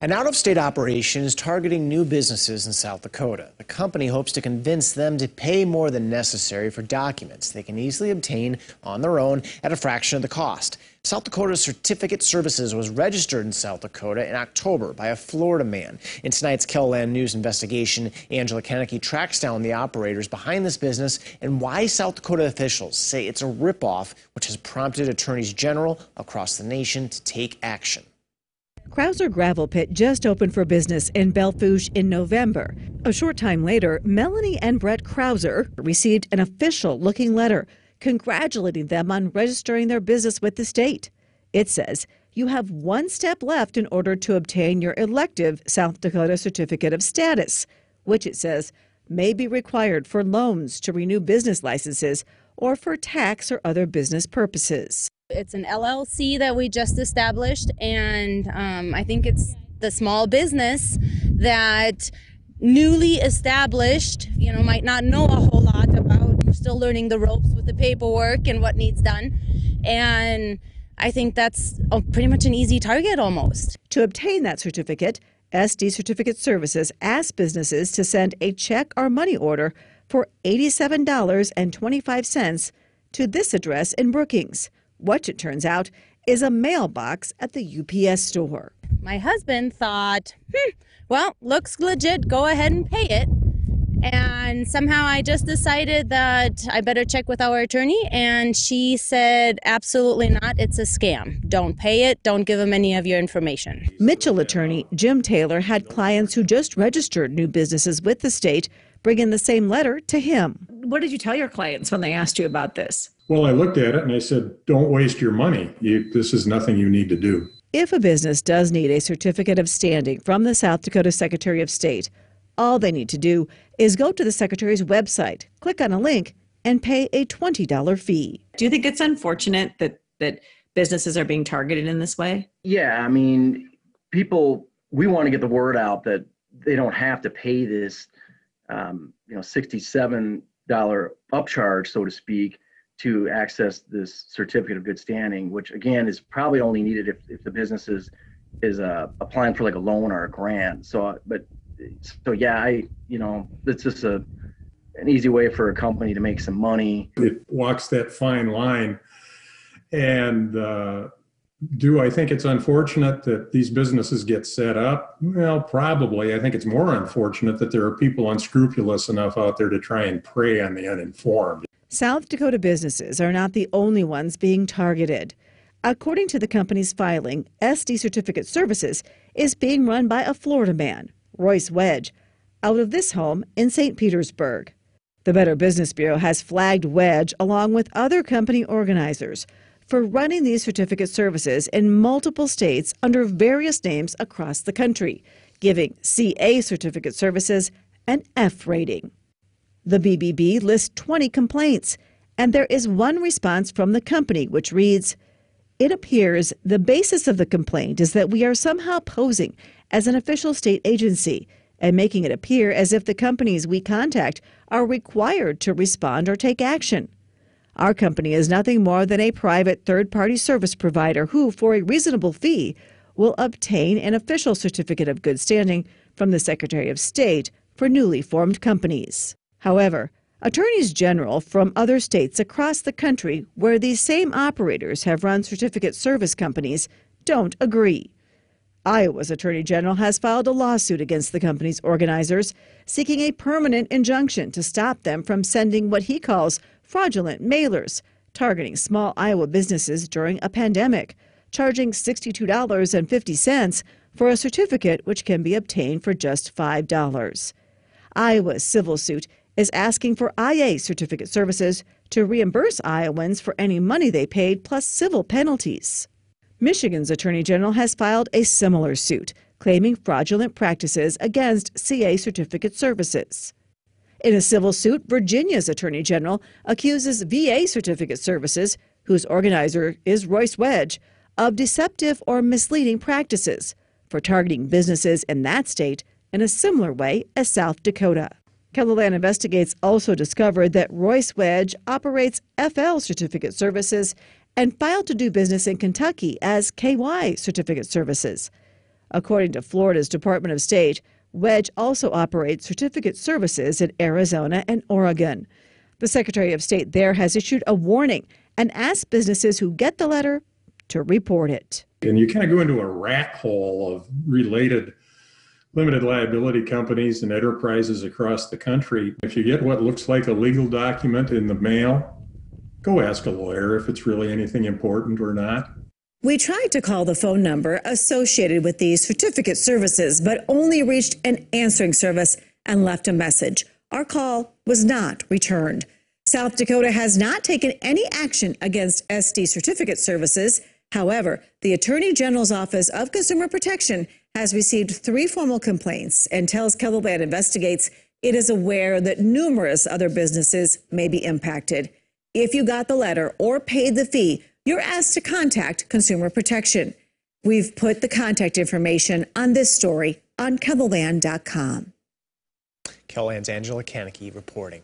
An out of state operation is targeting new businesses in South Dakota. The company hopes to convince them to pay more than necessary for documents they can easily obtain on their own at a fraction of the cost. South Dakota Certificate Services was registered in South Dakota in October by a Florida man. In tonight's KELOLAND News investigation, Angela Kennecke tracks down the operators behind this business and why South Dakota officials say it's a ripoff, which has prompted attorneys general across the nation to take action. Krauser Gravel Pit just opened for business in Belle Fourche in November. A short time later, Melanie and Brett Krauser received an official looking letter congratulating them on registering their business with the state. It says you have one step left in order to obtain your elective South Dakota Certificate of Status, which it says may be required for loans to renew business licenses or for tax or other business purposes. It's an LLC that we just established, and um, I think it's the small business that newly established, you know, might not know a whole lot about, still learning the ropes with the paperwork and what needs done. And I think that's pretty much an easy target almost. To obtain that certificate, SD Certificate Services asks businesses to send a check or money order for $87.25 to this address in Brookings what it turns out is a mailbox at the UPS store. My husband thought, hmm, well, looks legit, go ahead and pay it. And somehow I just decided that I better check with our attorney, and she said, absolutely not, it's a scam. Don't pay it, don't give them any of your information. Mitchell attorney Jim Taylor had clients who just registered new businesses with the state bring in the same letter to him. What did you tell your clients when they asked you about this? Well, I looked at it and I said, don't waste your money. You, this is nothing you need to do. If a business does need a certificate of standing from the South Dakota Secretary of State, all they need to do is go to the Secretary's website, click on a link, and pay a $20 fee. Do you think it's unfortunate that, that businesses are being targeted in this way? Yeah, I mean, people, we want to get the word out that they don't have to pay this, um, you know, $67 upcharge, so to speak to access this certificate of good standing, which again is probably only needed if, if the business is is uh, applying for like a loan or a grant. So, uh, but so yeah, I you know it's just a an easy way for a company to make some money. It walks that fine line, and uh, do I think it's unfortunate that these businesses get set up? Well, probably. I think it's more unfortunate that there are people unscrupulous enough out there to try and prey on the uninformed. South Dakota businesses are not the only ones being targeted. According to the company's filing, SD Certificate Services is being run by a Florida man, Royce Wedge, out of this home in St. Petersburg. The Better Business Bureau has flagged Wedge along with other company organizers for running these certificate services in multiple states under various names across the country, giving CA certificate services an F rating. The BBB lists 20 complaints, and there is one response from the company which reads It appears the basis of the complaint is that we are somehow posing as an official state agency and making it appear as if the companies we contact are required to respond or take action. Our company is nothing more than a private third party service provider who, for a reasonable fee, will obtain an official certificate of good standing from the Secretary of State for newly formed companies. However, attorneys general from other states across the country where these same operators have run certificate service companies don't agree. Iowa's attorney general has filed a lawsuit against the company's organizers, seeking a permanent injunction to stop them from sending what he calls fraudulent mailers targeting small Iowa businesses during a pandemic, charging $62.50 for a certificate which can be obtained for just $5. Iowa's civil suit is asking for IA certificate services to reimburse Iowans for any money they paid plus civil penalties. Michigan's Attorney General has filed a similar suit claiming fraudulent practices against CA certificate services. In a civil suit, Virginia's Attorney General accuses VA certificate services, whose organizer is Royce Wedge, of deceptive or misleading practices for targeting businesses in that state in a similar way as South Dakota. KELOLAND Investigates also discovered that Royce Wedge operates FL certificate services and filed to do business in Kentucky as KY certificate services. According to Florida's Department of State, Wedge also operates certificate services in Arizona and Oregon. The Secretary of State there has issued a warning and asked businesses who get the letter to report it. And you kind of go into a rat hole of related limited liability companies and enterprises across the country. If you get what looks like a legal document in the mail, go ask a lawyer if it's really anything important or not. We tried to call the phone number associated with these certificate services, but only reached an answering service and left a message. Our call was not returned. South Dakota has not taken any action against SD certificate services. However, the Attorney General's Office of Consumer Protection has received three formal complaints and tells KELOLAND investigates it is aware that numerous other businesses may be impacted. If you got the letter or paid the fee, you're asked to contact Consumer Protection. We've put the contact information on this story on KELOLAND.com. KELOLAND's Angela Kennecke reporting.